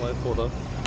来获得。